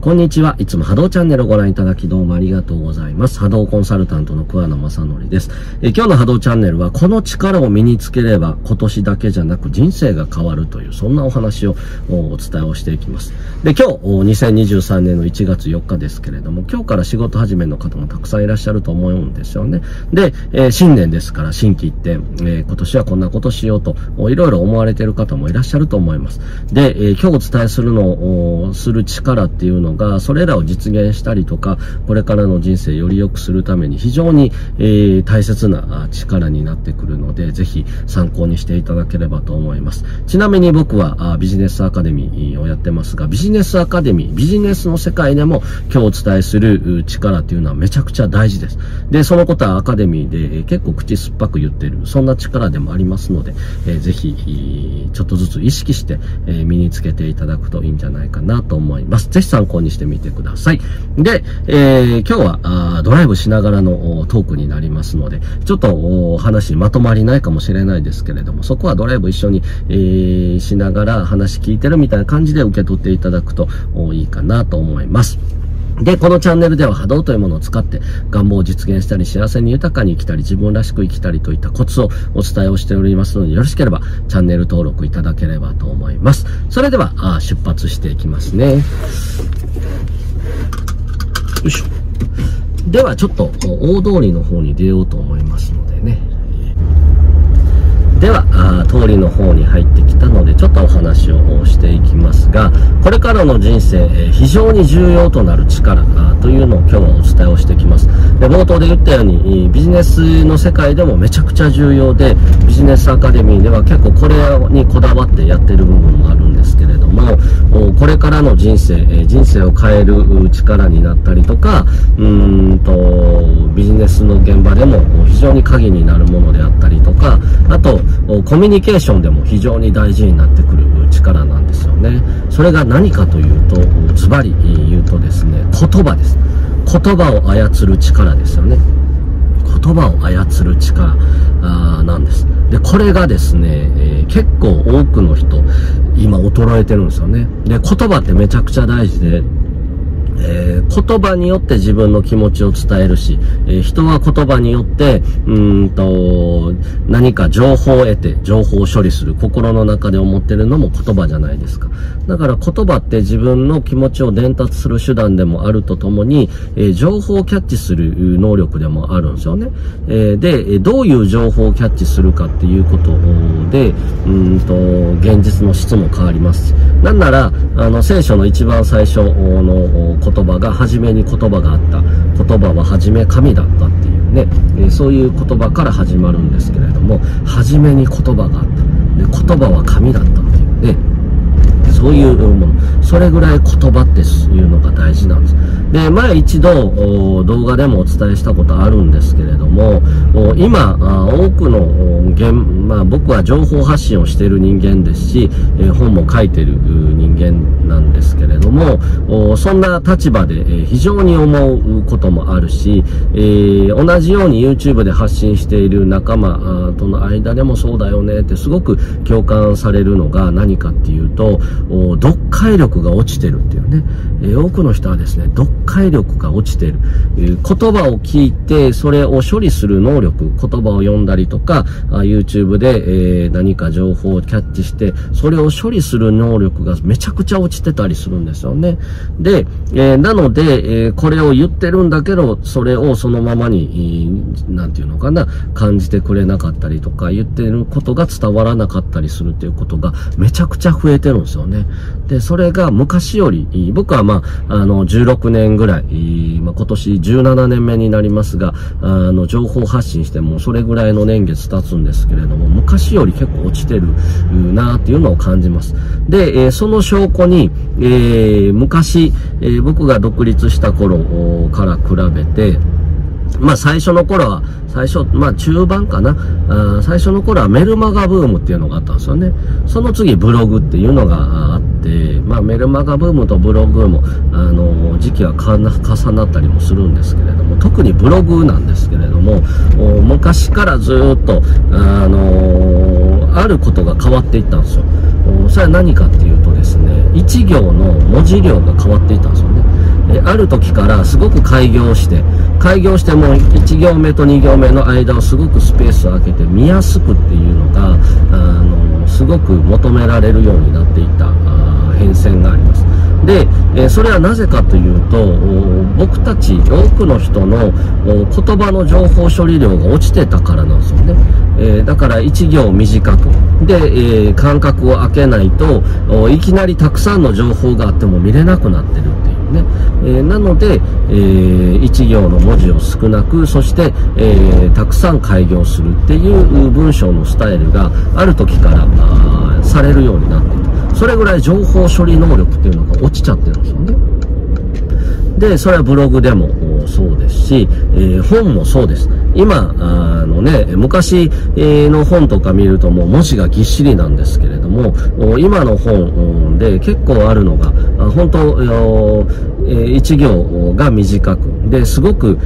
こんにちは。いつも波動チャンネルをご覧いただきどうもありがとうございます。波動コンサルタントの桑名正則です。え今日の波動チャンネルは、この力を身につければ今年だけじゃなく人生が変わるという、そんなお話をお伝えをしていきます。で、今日、2023年の1月4日ですけれども、今日から仕事始めの方もたくさんいらっしゃると思うんですよね。で、えー、新年ですから、新規一点、えー、今年はこんなことしようと、いろいろ思われている方もいらっしゃると思います。で、えー、今日お伝えするのを、する力っていうのが、それらを実現したりとか、これからの人生より良くするために非常に、えー、大切な力になってくるので、ぜひ参考にしていただければと思います。ちなみに僕はビジネスアカデミーをやってますが、ビジネスアカデミー、ビジネスの世界でも今日お伝えする力っていうのはめちゃくちゃ大事です。で、そのことはアカデミーで結構口酸っぱく言ってる、そんな力でもありますので、えー、ぜひ、ちょっとずつ意識して、えー、身につけていただくといいんじゃないかなと思います。ぜひ参考にしてみてください。で、えー、今日はあドライブしながらのトークになりますので、ちょっと話まとまりないかもしれないですけれども、そこはドライブ一緒に、えー、しながら話聞いてるみたいな感じで受け取っていただくといいかなと思います。で、このチャンネルでは波動というものを使って願望を実現したり幸せに豊かに生きたり自分らしく生きたりといったコツをお伝えをしておりますのでよろしければチャンネル登録いただければと思います。それではあ出発していきますね。よいしょ。ではちょっと大通りの方に出ようと思いますのでね。では、通りの方に入ってきたので、ちょっとお話をしていきますが、これからの人生、え非常に重要となる力というのを今日はお伝えをしてきます。で、冒頭で言ったように、ビジネスの世界でもめちゃくちゃ重要で、ビジネスアカデミーでは結構これにこだわってやってる部分もあるも、これからの人生、人生を変える力になったりとか、うんと、ビジネスの現場でも非常に鍵になるものであったりとか、あと、コミュニケーションでも非常に大事になってくる力なんですよね。それが何かというと、ズバリ言うとですね、言葉です。言葉を操る力ですよね。言葉を操る力あなんです。で、これがですね、えー、結構多くの人、今衰えてるんですよね。で、言葉ってめちゃくちゃ大事で、えー、言葉によって自分の気持ちを伝えるし、えー、人は言葉によって、うんと、何か情報を得て、情報を処理する、心の中で思ってるのも言葉じゃないですか。だから言葉って自分の気持ちを伝達する手段でもあるとともに、えー、情報をキャッチする能力でもあるんですよね。えで、どういう情報をキャッチするかっていうことで、うんと、現実の質も変わります。なんなら、あの、聖書の一番最初の言葉が、初めに言葉があった。言葉は初め神だったっていうね、えそういう言葉から始まるんですけれども、初めに言葉があった。で、言葉は神だったっていうね、そういうもの。それぐらい言葉っていうのが大事なんです。で、前一度動画でもお伝えしたことあるんですけれども、今、多くの現、まあ僕は情報発信をしている人間ですし、本も書いてる人間なんですけれども、そんな立場で非常に思うこともあるし、同じように YouTube で発信している仲間との間でもそうだよねってすごく共感されるのが何かっていうと、読解力が落ちてるっていうね、多くの人はですね、読解力が落ちてる。言葉を聞いて、それを処理理する能力、言葉を読んだりとか、YouTube で、えー、何か情報をキャッチして、それを処理する能力がめちゃくちゃ落ちてたりするんですよね。で、えー、なので、えー、これを言ってるんだけど、それをそのままに、なんていうのかな、感じてくれなかったりとか、言ってることが伝わらなかったりするっていうことがめちゃくちゃ増えてるんですよね。で、それが昔より、僕はまあ、あの、16年ぐらい、まあ、今年17年目になりますが、あの、情報発信してもそれぐらいの年月経つんですけれども、昔より結構落ちてるなっていうのを感じます。で、えー、その証拠に、えー、昔、えー、僕が独立した頃から比べて、まあ最初の頃は、最初、まあ中盤かな。あ最初の頃はメルマガブームっていうのがあったんですよね。その次ブログっていうのがあって、まあメルマガブームとブログも、あの、時期は重なったりもするんですけれども、特にブログなんですけれども、昔からずっと、あのあることが変わっていったんですよ。それは何かっていうとですね、一行の文字量が変わっていったんですよね。ある時からすごく開業して開業しても1行目と2行目の間をすごくスペースを空けて見やすくっていうのがあのすごく求められるようになっていた変遷があります。で、えそれはなぜかというと僕たち多くの人の言葉の情報処理量が落ちてたからなんですよね、えー、だから1行短く。で、えー、間隔を空けないといきなりたくさんの情報があっても見れなくなってるっていう。ね、えー、なので、えー、1行の文字を少なくそして、えー、たくさん開業するっていう文章のスタイルがある時からされるようになっていたそれぐらい情報処理能力っていうのが落ちちゃってるんですよね。で、それはブログでもそうですし、えー、本もそうです。今、あのね、昔の本とか見るともう文字がぎっしりなんですけれども、今の本で結構あるのが、本当、1行が短く、で、すごく、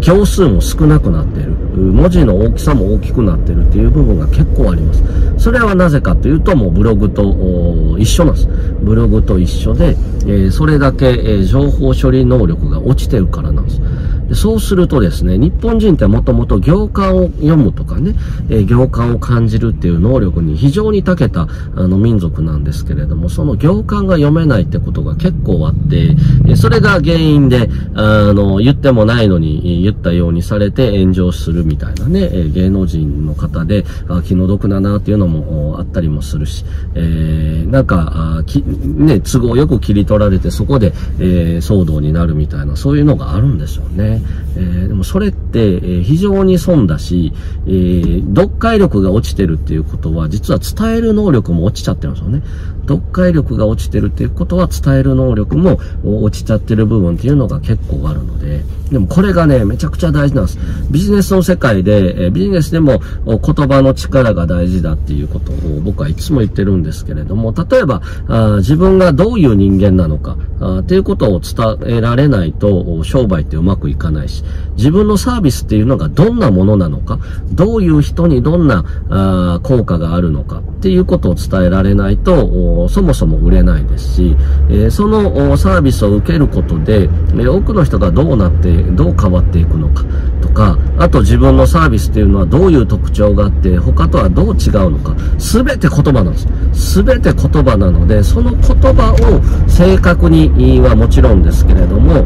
行数も少なくなっている。文字の大きさも大きくなってるっていう部分が結構あります。それはなぜかというと、もうブログと一緒なんです。ブログと一緒で、え、それだけ、え、情報処理能力が落ちてるからなんです。でそうするとですね、日本人ってもともと行間を読むとかね、えー、行間を感じるっていう能力に非常に長けたあの民族なんですけれども、その行間が読めないってことが結構あって、えそれが原因で、あの、言ってもないのに言ったようにされて炎上するみたいなね、え芸能人の方であ気の毒だなっていうのもあったりもするし、えー、なんか、あきね、都合よく切り取られてそこで、えー、騒動になるみたいな、そういうのがあるんでしょうね。えー、でもそれって、えー、非常に損だし、えー、読解力が落ちてるっていうことは、実は伝える能力も落ちちゃってるんですよね。読解力が落ちてるっていうことは、伝える能力も落ちちゃってる部分っていうのが結構あるので、でもこれがね、めちゃくちゃ大事なんです。ビジネスの世界で、えビジネスでも言葉の力が大事だっていうことを僕はいつも言ってるんですけれども、例えば、あ自分がどういう人間なのか、あっていうことを伝えられないと商売ってうまくいかないし、自分のサービスっていうのがどんなものなのか、どういう人にどんなあ効果があるのかっていうことを伝えられないと、そもそも売れないですし、え、そのサービスを受けることで、え多くの人がどうなってどう変わっていくのかとか、あと自分のサービスっていうのはどういう特徴があって、他とはどう違うのか、すべて言葉なんです。すべて言葉なので、その言葉を正確にはもちろんですけれども、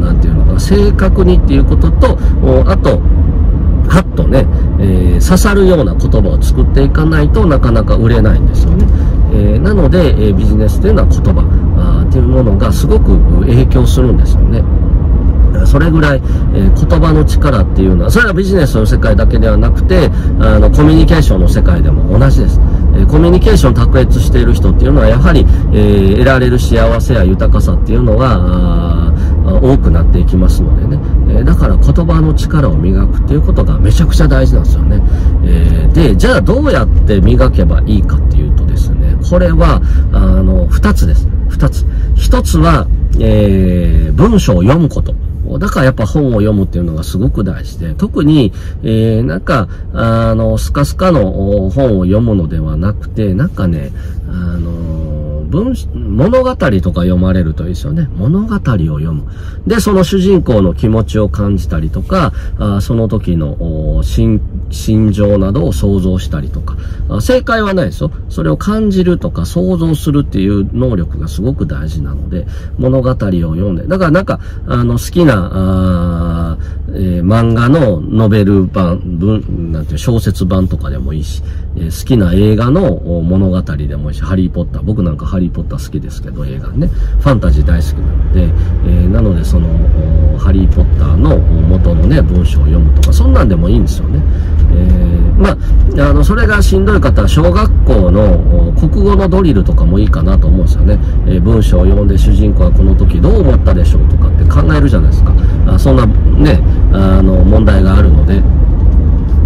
なんていうのか、正確にっていうことと、あと、はっとね、えー、刺さるような言葉を作っていかないとなかなか売れないんですよね。えー、なので、え、ビジネスというのは言葉っていうものがすごく影響するんですよね。それぐらい、えー、言葉の力っていうのは、それはビジネスの世界だけではなくて、あの、コミュニケーションの世界でも同じです。えー、コミュニケーション卓越している人っていうのは、やはり、えー、得られる幸せや豊かさっていうのが、多くなっていきますのでね、えだから言葉の力を磨くっていうことがめちゃくちゃ大事なんですよね。えで、じゃあどうやって磨けばいいかっていうとですね、これは、あの、二つです。二つ。一つは、えー、文章を読むこと。だからやっぱ本を読むっていうのがすごく大事で、特に、えー、なんか、あの、スカスカの本を読むのではなくて、なんかね、あの文、物語とか読まれるといいですよね。物語を読む。で、その主人公の気持ちを感じたりとか、あその時の心、心情などを想像したりとか。正解はないですよ。それを感じるとか想像するっていう能力がすごく大事なので、物語を読んで。だからなんか、あの、好きな、あえー、漫画のノベル版、文、なんて小説版とかでもいいし、えー、好きな映画の物語でもいいし、ハリーポッター。僕なんかハリーポッター好きですけど、映画ね。ファンタジー大好きなので、えー、なのでその、ハリーポッターの元のね、文章を読むとか、そんなんでもいいんですよね。まあ、あの、それがしんどい方は、小学校の国語のドリルとかもいいかなと思うんですよね。えー、文章を読んで主人公はこの時どう思ったでしょうとかって考えるじゃないですか。あそんなね、あの、問題があるので、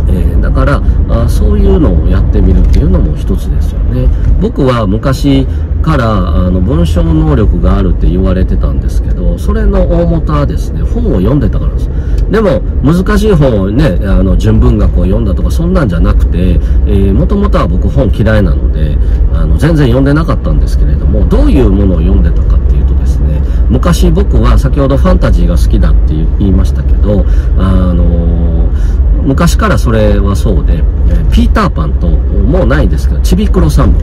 え、だからあそういうのをやってみるっていうのも一つですよね。僕は昔からあの文章能力があるって言われてたんですけどそれの大元はですね本を読んでたからです。でも難しい本をねあの純文学を読んだとかそんなんじゃなくてもともとは僕本嫌いなのであの全然読んでなかったんですけれどもどういうものを読んでたかっていうとですね昔僕は先ほどファンタジーが好きだって言いましたけど、あの昔からそれはそうで、ピーターパンと、もうないですけど、ちびくろさんも、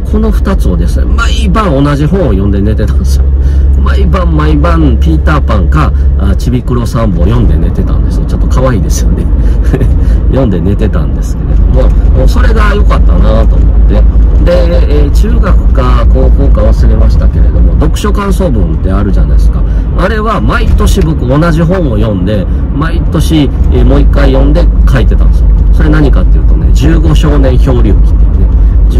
この2つをですね、毎晩同じ本を読んで寝てたんですよ。毎晩毎晩ピーターパンかちびくろさんも読んで寝てたんですよ。可愛いですよね。読んで寝てたんですけれども、もうそれが良かったなと思って。で、えー、中学か高校か忘れましたけれども、読書感想文ってあるじゃないですか。あれは毎年僕同じ本を読んで、毎年、えー、もう一回読んで書いてたんですよ。それ何かっていうとね、15少年漂流記、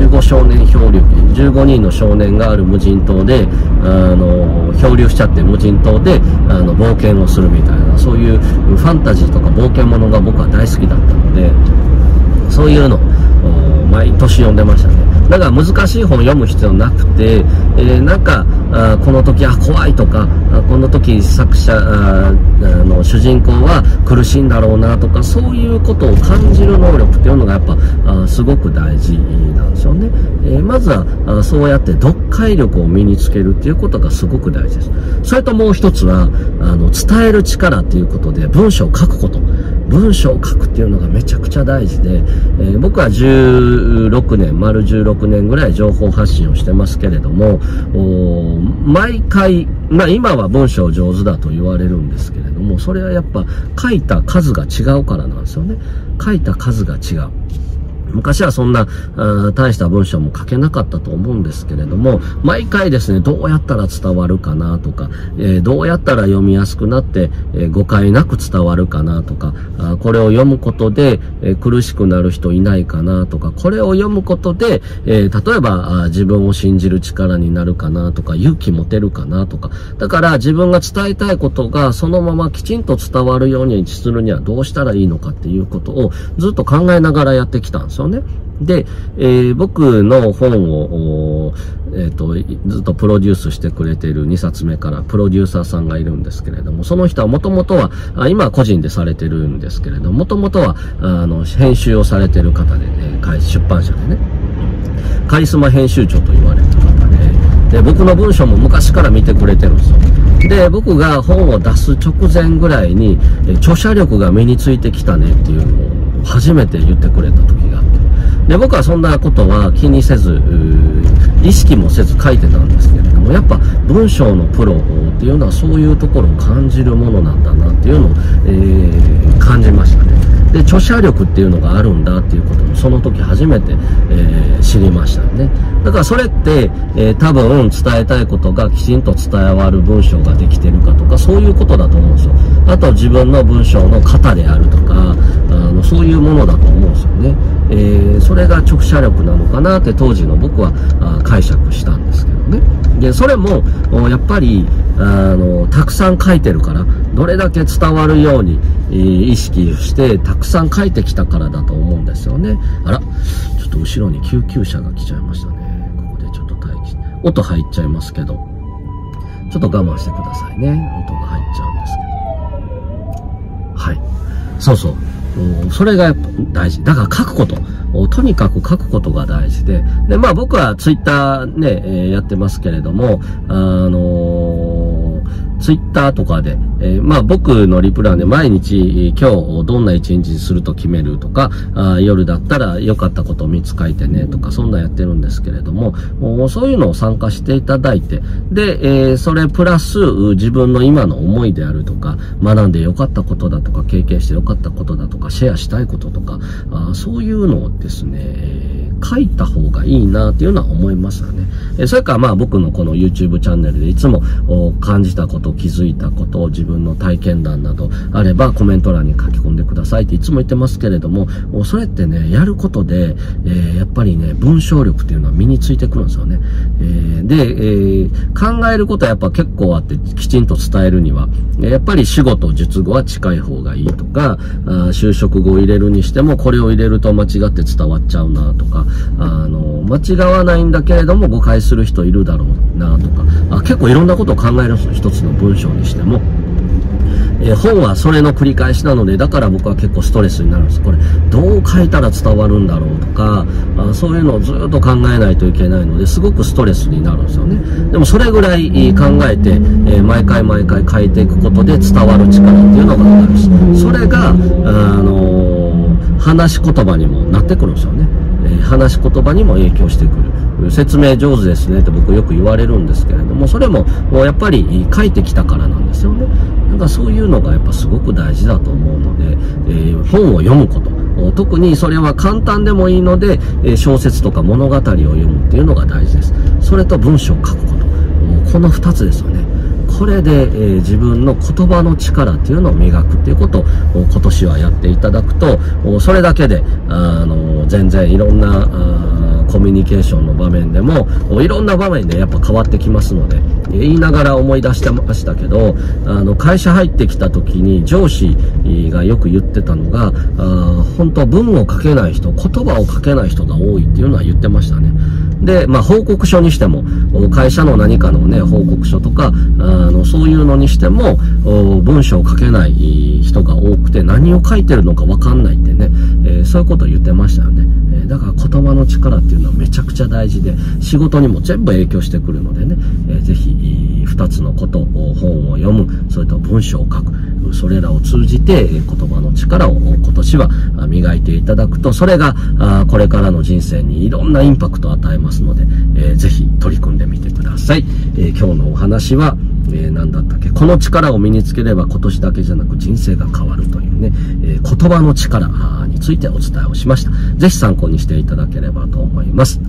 15少年漂流、15人の少年がある無人島で、あの、漂流しちゃって無人島で、あの、冒険をするみたいな、そういうファンタジーとか冒険ものが僕は大好きだったので、そういうの、毎年読んでましたね。だから難しい本読む必要なくて、えー、なんかあこの時あ怖いとかあこの時作者あの主人公は苦しいんだろうなとかそういうことを感じる能力っていうのがやっぱあすごく大事なんですよね、えー、まずはあそうやって読解力を身につけるっていうことがすごく大事です。それともう一つはあの伝える力っていうことで文章を書くこと。文章を書くっていうのがめちゃくちゃ大事で、えー、僕は16年、丸16年ぐらい情報発信をしてますけれども、毎回、まあ今は文章上手だと言われるんですけれども、それはやっぱ書いた数が違うからなんですよね。書いた数が違う。昔はそんな、大した文章も書けなかったと思うんですけれども、毎回ですね、どうやったら伝わるかなとか、えー、どうやったら読みやすくなって、えー、誤解なく伝わるかなとか、あこれを読むことで、えー、苦しくなる人いないかなとか、これを読むことで、え例えばあ自分を信じる力になるかなとか、勇気持てるかなとか、だから自分が伝えたいことがそのままきちんと伝わるようにするにはどうしたらいいのかっていうことをずっと考えながらやってきたんですよね。で、えー、僕の本を、えっ、ー、と、ずっとプロデュースしてくれている2冊目からプロデューサーさんがいるんですけれども、その人はもともとは、あ今は個人でされてるんですけれども、もともとは、あの、編集をされてる方でね、出版社でね、カリスマ編集長と言われる方で、で、僕の文章も昔から見てくれてるんですよ。で、僕が本を出す直前ぐらいに、著者力が身についてきたねっていうのを初めて言ってくれた時があって。で、僕はそんなことは気にせず、意識もせず書いてたんですけれども、やっぱ文章のプロっていうのはそういうところを感じるものなんだなっていうのを、えー、感じましたね。で、著者力っていうのがあるんだっていうこともその時初めて、えー、知りましたね。だからそれって、えー、多分伝えたいことがきちんと伝わる文章ができてるかとか、そういうことだと思うんですよ。あと自分の文章の型であるとか、のそういうものだと思うんですよね。えー、それが直射力なのかなって当時の僕はあ解釈したんですけどね。で、それも、やっぱり、あの、たくさん書いてるから、どれだけ伝わるように、えー、意識して、たくさん書いてきたからだと思うんですよね。あら、ちょっと後ろに救急車が来ちゃいましたね。ここでちょっと待機。音入っちゃいますけど、ちょっと我慢してくださいね。音が入っちゃうんですけど。はい。そうそう。それがやっぱ大事。だから書くこと。とにかく書くことが大事で。で、まあ僕はツイッターね、やってますけれども、あのーツイッターとかで、えー、まあ僕のリプランで毎日今日どんな一日にすると決めるとか、あ夜だったら良かったことを3つ書いてねとか、そんなんやってるんですけれども、もうそういうのを参加していただいて、で、えー、それプラス自分の今の思いであるとか、学んで良かったことだとか、経験して良かったことだとか、シェアしたいこととか、あそういうのをですね、書いた方がいいなっていうのは思いましたね。えそれからまあ僕のこの YouTube チャンネルでいつも感じたこと、気づいたこと、自分分の体験談などあればコメント欄に書き込んでくださいっていつも言ってますけれども、それってね、やることで、えー、やっぱりね、文章力っていうのは身についてくるんですよね。えー、で、えー、考えることはやっぱ結構あってきちんと伝えるには、やっぱり仕事、術後は近い方がいいとか、あ就職後を入れるにしてもこれを入れると間違って伝わっちゃうなとか、あの、間違わないんだけれども誤解する人いるだろうなとか、あ結構いろんなことを考える一つの文章にしても、えー、本はそれの繰り返しなので、だから僕は結構ストレスになるんです。これ、どう書いたら伝わるんだろうとか、あそういうのをずっと考えないといけないので、すごくストレスになるんですよね。でもそれぐらい考えて、えー、毎回毎回書いていくことで伝わる力っていうのがあるし、それが、あのー、話し言葉にもなってくるんですよね。話し言葉にも影響してくる。説明上手ですねって僕よく言われるんですけれども、それももうやっぱり書いてきたからなんですよね。なんかそういうのがやっぱすごく大事だと思うので、えー、本を読むこと。特にそれは簡単でもいいので、え小説とか物語を読むっていうのが大事です。それと文章を書くこと。この2つですよね。これで、えー、自分の言葉の力っていうのを磨くっていうことを今年はやっていただくと、それだけで、あの、全然いろんな、コミュニケーションの場面でも、いろんな場面でやっぱ変わってきますので、言いながら思い出してましたけど、あの、会社入ってきた時に上司がよく言ってたのが、あ本当文を書けない人、言葉を書けない人が多いっていうのは言ってましたね。で、まあ、報告書にしても、会社の何かのね、報告書とか、あの、そういうのにしても、文章を書けない人が多くて、何を書いてるのかわかんないってね、えー、そういうことを言ってましたよね。え、だから言葉の力っていうのはめちゃくちゃ大事で、仕事にも全部影響してくるのでね、えー、ぜひ、二つのことを、本を読む、それと文章を書く、それらを通じて言葉の力を今年は磨いていただくと、それがこれからの人生にいろんなインパクトを与えますので、えー、ぜひ取り組んでみてください。え、今日のお話は、え、何だったっけ？この力を身につければ今年だけじゃなく人生が変わるというね、え、言葉の力についてお伝えをしました。ぜひ参考にしていただければと思います。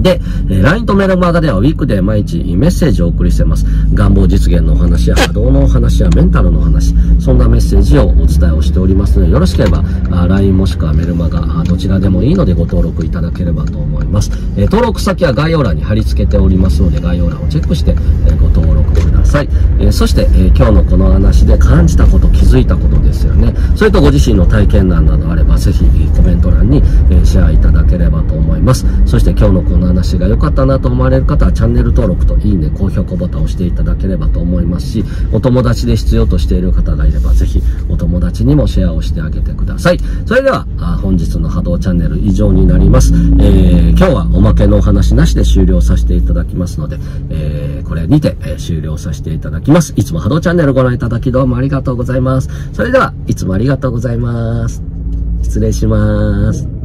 で、え LINE とメルマガではウィークで毎日メッセージをお送りしてます。願望実現のお話や波動のお話やメンタルのお話、そんなメッセージをお伝えをしておりますので、よろしければ、LINE もしくはメルマガ、どちらでもいいのでご登録いただければと思います。え登録先は概要欄に貼り付けておりますので、概要欄をチェックして、えご登録ください。えそして、え今日のこの話で感じたこと、気づいたことですよね。それとご自身の体験談などあれば、ぜひコメント欄に、えシェアいただければと思います。そして今日のこの話が良かったなと思われる方はチャンネル登録といいね、高評価ボタンを押していただければと思いますし、お友達で必要としている方がいればぜひお友達にもシェアをしてあげてください。それでは、本日の波動チャンネル以上になります。えー、今日はおまけのお話なしで終了させていただきますので、えー、これにて、え終了させていただきます。いつも波動チャンネルご覧いただきどうもありがとうございます。それでは、いつもありがとうございます。失礼します。